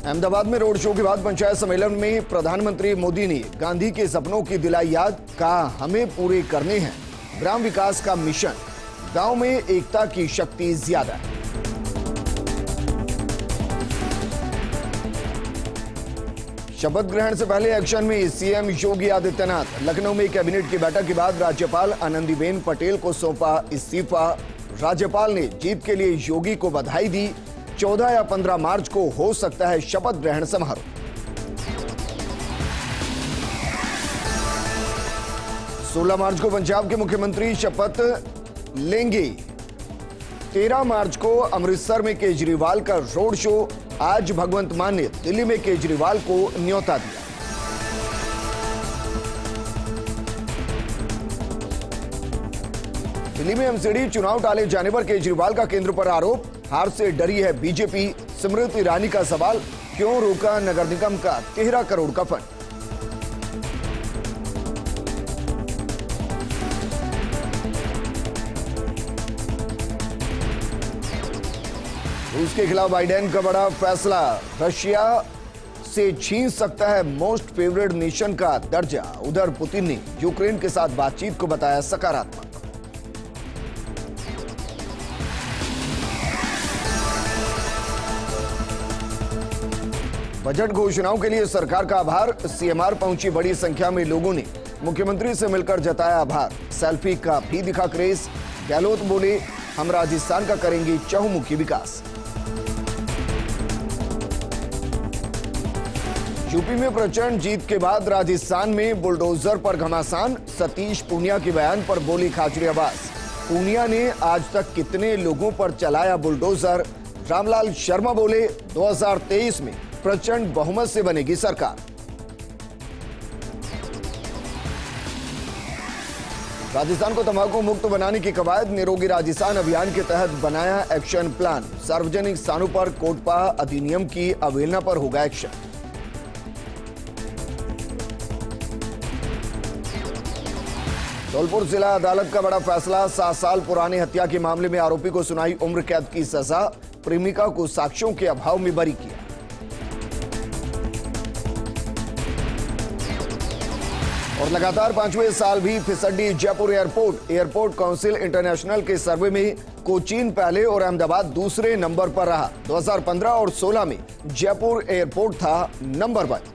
अहमदाबाद में road show के बाद पंचायत सम्मेलन में प्रधानमंत्री मोदी ने गांधी के सपनों की दिलाई याद कहा हमें पूरे करने हैं। ग्राम विकास का मिशन, गाँव में एकता की शक्ति ज़्यादा। शपथ ग्रहण से पहले एक्शन में सीएम योगी आदित्यनाथ, लखनऊ में कैबिनेट की बैठक के बाद राज्यपाल आनंदीबेन पटेल को सौंपा इस्तीफा। राज्यपाल ने जीत के लिए योगी को बधाई दी 14 या 15 मार्च को हो सकता है शपथ ग्रहण समारोह। सोलह मार्च को पंजाब के मुख्यमंत्री शपथ लेंगे। 13 मार्च को अमृतसर में केजरीवाल का रोड शो। आज भगवंत मान ने दिल्ली में केजरीवाल को न्योता दिया। दिल्ली में एमसीडी चुनाव टाले जाने पर केजरीवाल का केंद्र पर आरोप। हार से डरी है बीजेपी। स्मृति ईरानी का सवाल, क्यों रोका नगर निगम का तेरह करोड़ का फंड? रूस के खिलाफ बाइडेन का बड़ा फैसला, रशिया से छीन सकता है मोस्ट फेवरेट नेशन का दर्जा। उधर पुतिन ने यूक्रेन के साथ बातचीत को बताया सकारात्मक। बजट घोषणाओं के लिए सरकार का आभार। सीएमआर पहुँची बड़ी संख्या में लोगों ने। मुख्यमंत्री से मिलकर जताया आभार। सेल्फी का भी दिखा क्रेज। गहलोत बोले, हम राजस्थान का करेंगे चहुमुखी विकास। यूपी में प्रचंड जीत के बाद राजस्थान में बुलडोजर पर घमासान। सतीश पूनिया के बयान पर बोली खाचरी आवास पूनिया ने आज तक कितने लोगों पर चलाया बुलडोजर? रामलाल शर्मा बोले 2023 में प्रचंड बहुमत से बनेगी सरकार। राजस्थान को तंबाकू मुक्त बनाने की कवायद, निरोगी राजस्थान अभियान के तहत बनाया एक्शन प्लान। सार्वजनिक स्थानों पर कोटपा अधिनियम की अवहेलना पर होगा एक्शन। धौलपुर जिला अदालत का बड़ा फैसला, सात साल पुराने हत्या के मामले में आरोपी को सुनाई उम्र कैद की सजा। प्रेमिका को साक्ष्यों के अभाव में बरी किया। और लगातार पाँचवें साल भी फिसड्डी Jaipur airport airport council international के सर्वे में कोचीन पहले और अहमदाबाद दूसरे नंबर पर रहा। 2015 और 16 में जयपुर एयरपोर्ट था नंबर वन।